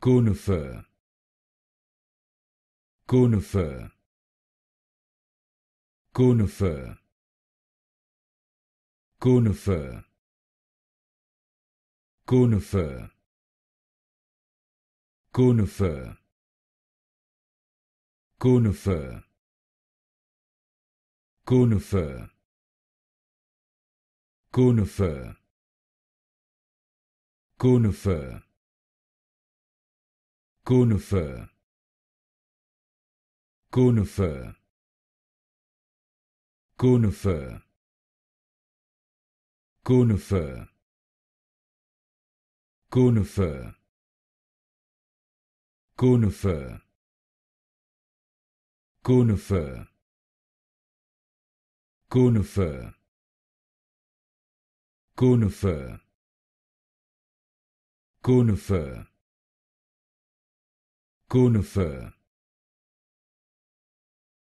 conifer conifer conifer conifer conifer conifer conifer conifer conifer conifer conifer conifer conifer conifer conifer conifer conifer conifer conifer conifer conifer